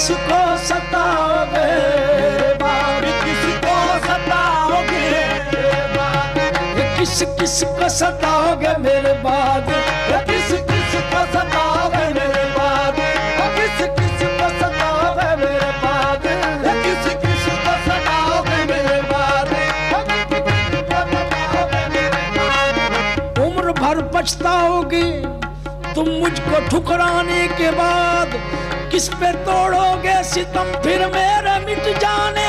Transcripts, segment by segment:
किसको सताओगे? बाद किसको सताओगे? किस किस को सताओगे मेरे बाद? किस किस को सताओगे मेरे बाद? किस किस को सताओगे मेरे बाद? किस किस को सताओगे मेरे बाद? उम्र भर पछताओगे, तुम मुझको ठुकराने के बाद किस पे तोड़ोगे सितम? फिर मेरे मिट जाने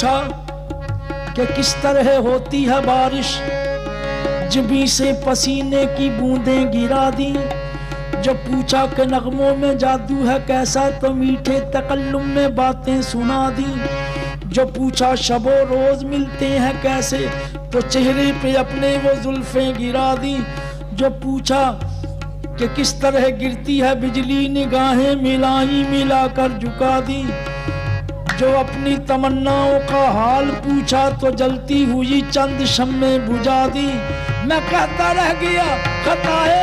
पूछा कि किस तरह होती है बारिश? जबी से पसीने की बूंदें गिरा दी। जो पूछा कि नगमों में जादू है कैसा तो मीठे तकल्लुम में बातें सुना दी। जो पूछा शबो रोज मिलते हैं कैसे तो चेहरे पे अपने वो जुल्फें गिरा दी। जो पूछा कि किस तरह गिरती है बिजली, निगाहें मिलाई मिलाकर झुका दी। जो अपनी तमन्नाओं का हाल पूछा तो जलती हुई चंद शम्मे बुझा दी। मैं कहता रह गया, खताए